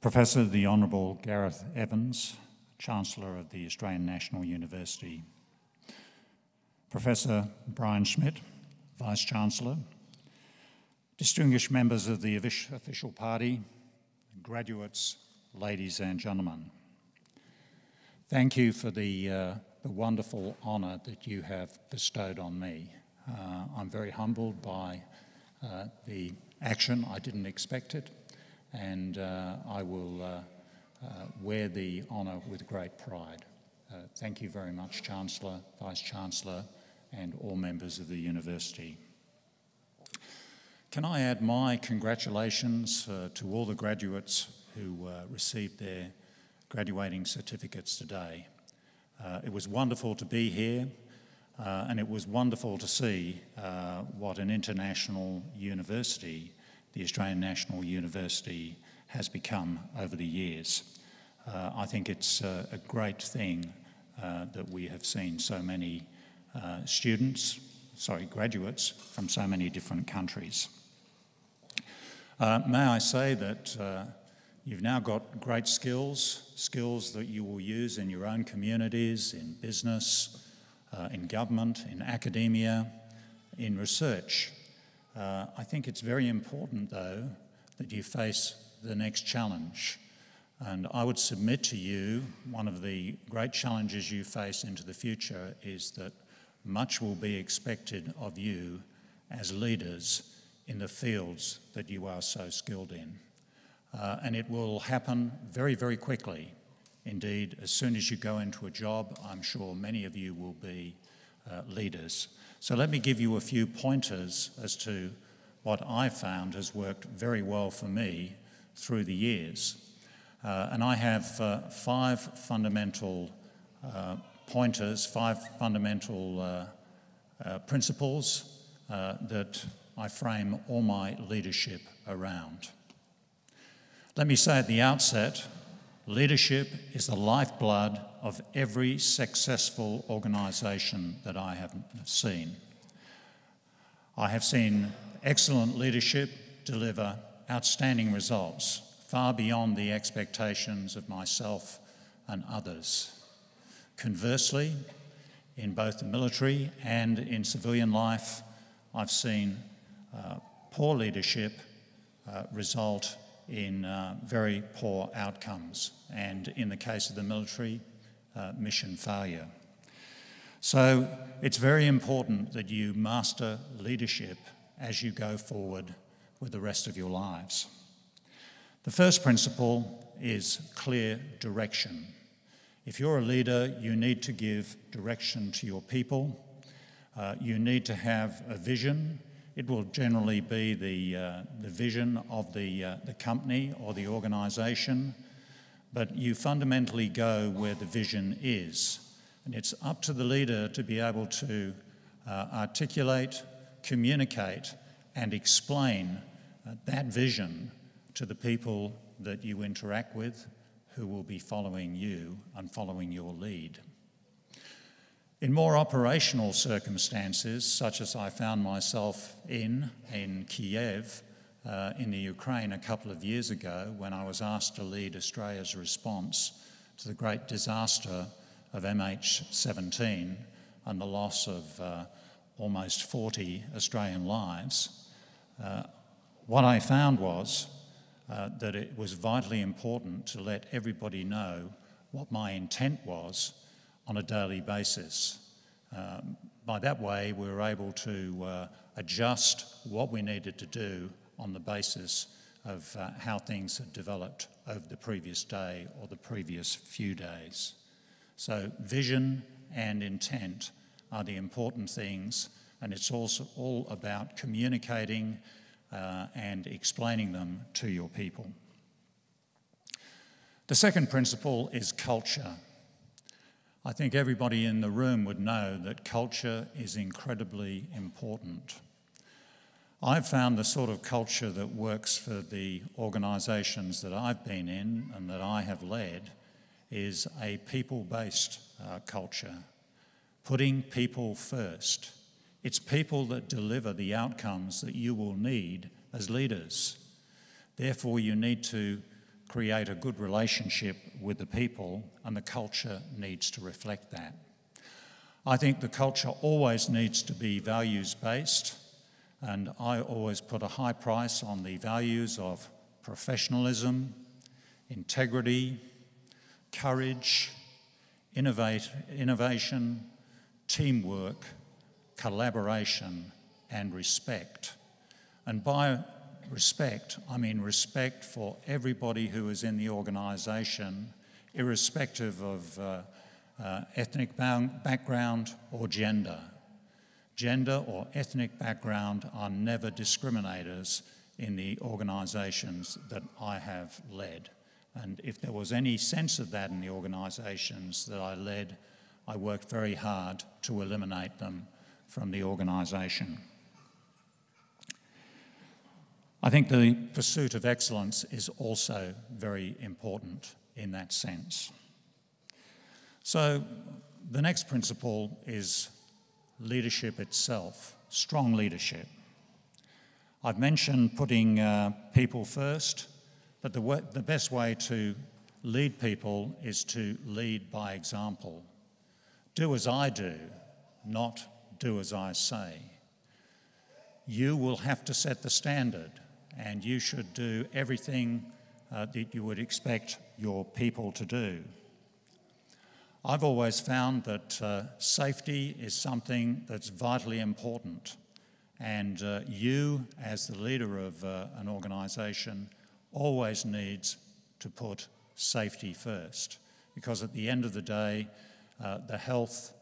Professor the Honourable Gareth Evans, Chancellor of the Australian National University. Professor Brian Schmidt, Vice Chancellor. Distinguished members of the official party, graduates, ladies and gentlemen. Thank you for the, uh, the wonderful honour that you have bestowed on me. Uh, I'm very humbled by uh, the action. I didn't expect it and uh, I will uh, uh, wear the honour with great pride. thank you very much, Chancellor, Vice Chancellor, and all members of the University. Can I add my congratulations uh, to all the graduates who uh, received their graduating certificates today. Uh, it was wonderful to be here and it was wonderful to see what an international university the Australian National University has become over the years. Uh, I think it's uh, a great thing uh, that we have seen so many uh, students, sorry, graduates from so many different countries. Uh, may I say that uh, you've now got great skills, skills that you will use in your own communities, in business, in government, in academia, in research. Uh, I think it's very important, though, that you face the next challenge. And I would submit to you one of the great challenges you face into the future is that much will be expected of you as leaders in the fields that you are so skilled in. Uh, and it will happen very, very quickly. Indeed, as soon as you go into a job, I'm sure many of you will be uh, leaders. So let me give you a few pointers as to what I found has worked very well for me through the years. Uh, and I have uh, five fundamental uh, pointers, five fundamental uh, uh, principles uh, that I frame all my leadership around. Let me say at the outset leadership is the lifeblood of every successful organisation that I have seen. I have seen excellent leadership deliver outstanding results, far beyond the expectations of myself and others. Conversely, in both the military and in civilian life, I've seen uh, poor leadership uh, result in uh, very poor outcomes, and in the case of the military, uh, mission failure. So it's very important that you master leadership as you go forward with the rest of your lives. The first principle is clear direction. If you're a leader, you need to give direction to your people. Uh, you need to have a vision. It will generally be the, uh, the vision of the, uh, the company or the organisation, but you fundamentally go where the vision is. And it's up to the leader to be able to uh, articulate, communicate, and explain uh, that vision to the people that you interact with who will be following you and following your lead. In more operational circumstances, such as I found myself in in Kiev uh, in the Ukraine a couple of years ago when I was asked to lead Australia's response to the great disaster of MH17 and the loss of uh, almost 40 Australian lives, uh, what I found was uh, that it was vitally important to let everybody know what my intent was on a daily basis. Um, by that way, we were able to uh, adjust what we needed to do on the basis of uh, how things had developed over the previous day or the previous few days. So, vision and intent are the important things, and it's also all about communicating uh, and explaining them to your people. The second principle is culture. I think everybody in the room would know that culture is incredibly important. I've found the sort of culture that works for the organisations that I've been in and that I have led is a people based uh, culture, putting people first. It's people that deliver the outcomes that you will need as leaders. Therefore, you need to create a good relationship with the people, and the culture needs to reflect that. I think the culture always needs to be values based, and I always put a high price on the values of professionalism, integrity, courage, innovate, innovation, teamwork, collaboration, and respect. And by respect, I mean respect for everybody who is in the organisation, irrespective of uh, uh, ethnic background or gender. Gender or ethnic background are never discriminators in the organisations that I have led. And if there was any sense of that in the organisations that I led, I worked very hard to eliminate them from the organisation. I think the pursuit of excellence is also very important in that sense. So, the next principle is leadership itself, strong leadership. I've mentioned putting uh, people first, but the, the best way to lead people is to lead by example. Do as I do, not do as I say. You will have to set the standard and you should do everything uh, that you would expect your people to do. I've always found that uh, safety is something that's vitally important, and uh, you, as the leader of uh, an organisation, always needs to put safety first, because at the end of the day, uh, the health,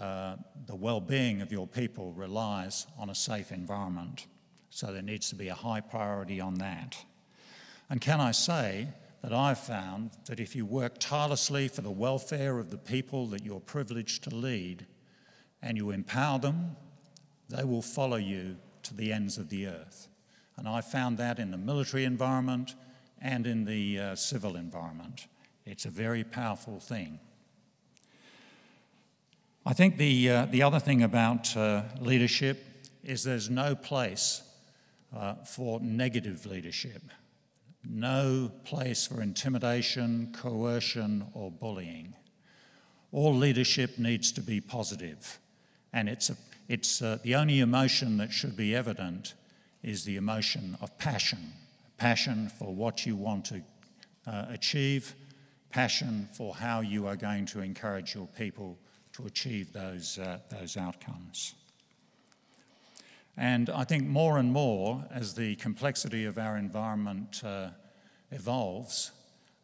uh, the well-being of your people relies on a safe environment. So there needs to be a high priority on that. And can I say that I've found that if you work tirelessly for the welfare of the people that you're privileged to lead and you empower them, they will follow you to the ends of the earth. And I found that in the military environment and in the uh, civil environment. It's a very powerful thing. I think the, uh, the other thing about uh, leadership is there's no place uh, for negative leadership. No place for intimidation, coercion, or bullying. All leadership needs to be positive, and it's, a, it's uh, the only emotion that should be evident is the emotion of passion passion for what you want to uh, achieve, passion for how you are going to encourage your people to achieve those, uh, those outcomes. And I think more and more, as the complexity of our environment uh, evolves,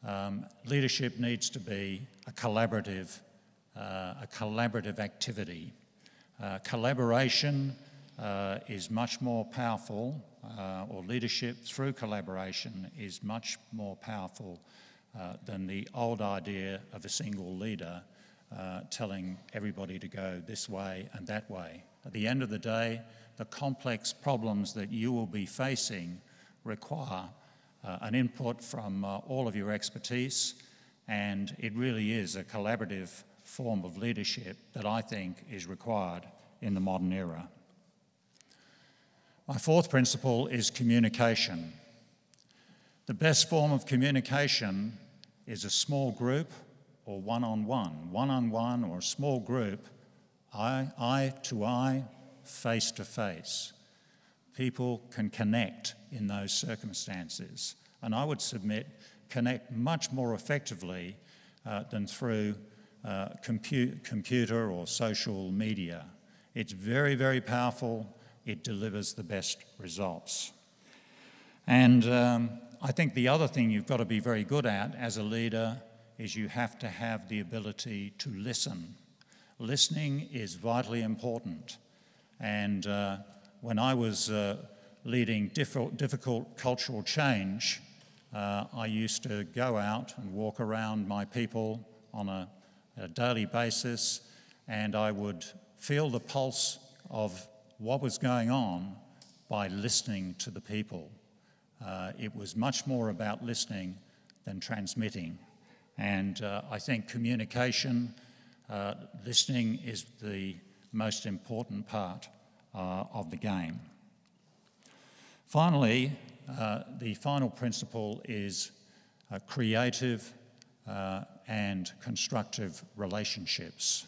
um, leadership needs to be a collaborative, uh, a collaborative activity. Uh, collaboration uh, is much more powerful, uh, or leadership through collaboration is much more powerful uh, than the old idea of a single leader telling everybody to go this way and that way. At the end of the day, the complex problems that you will be facing require uh, an input from uh, all of your expertise, and it really is a collaborative form of leadership that I think is required in the modern era. My fourth principle is communication. The best form of communication is a small group or one on one, one on one or a small group, eye, eye to eye, face to face. People can connect in those circumstances. And I would submit, connect much more effectively uh, than through uh, compu- computer or social media. It's very, very powerful. It delivers the best results. And um, I think the other thing you've got to be very good at as a leader is you have to have the ability to listen. Listening is vitally important. And uh, when I was uh, leading difficult, difficult, cultural change, uh, I used to go out and walk around my people on a, a daily basis, and I would feel the pulse of what was going on by listening to the people. Uh, it was much more about listening than transmitting. And uh, I think communication, uh, listening is the most important part uh, of the game. Finally, uh, the final principle is uh, creative uh, and constructive relationships.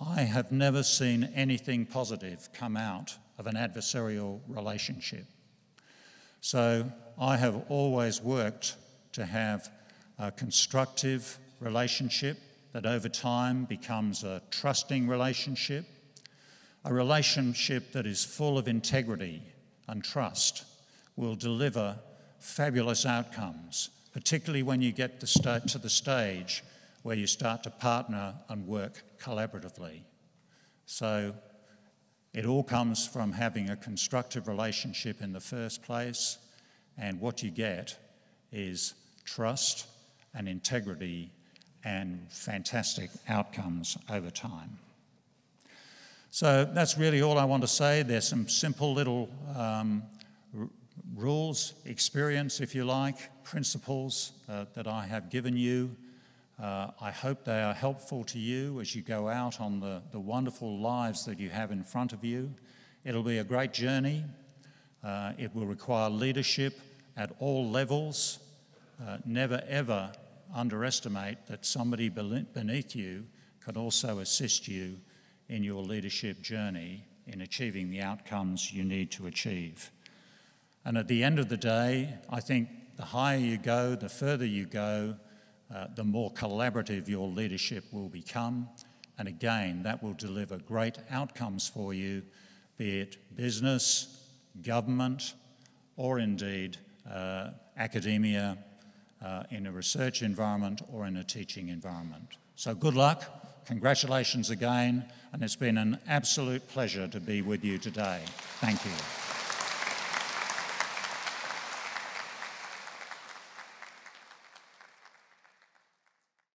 I have never seen anything positive come out of an adversarial relationship. So I have always worked to have a constructive relationship that over time becomes a trusting relationship, a relationship that is full of integrity and trust will deliver fabulous outcomes, particularly when you get to the stage where you start to partner and work collaboratively. So it all comes from having a constructive relationship in the first place, and what you get is trust and integrity and fantastic outcomes over time. So that's really all I want to say. There's some simple little um, rules, experience, if you like, principles uh, that I have given you. Uh, I hope they are helpful to you as you go out on the, the wonderful lives that you have in front of you. It'll be a great journey. Uh, it will require leadership at all levels. Uh, never ever underestimate that somebody beneath you can also assist you in your leadership journey in achieving the outcomes you need to achieve. And at the end of the day, I think the higher you go, the further you go, uh, the more collaborative your leadership will become. And again, that will deliver great outcomes for you, be it business, government, or indeed uh, academia uh, in a research environment or in a teaching environment. So good luck, congratulations again, and it's been an absolute pleasure to be with you today. Thank you.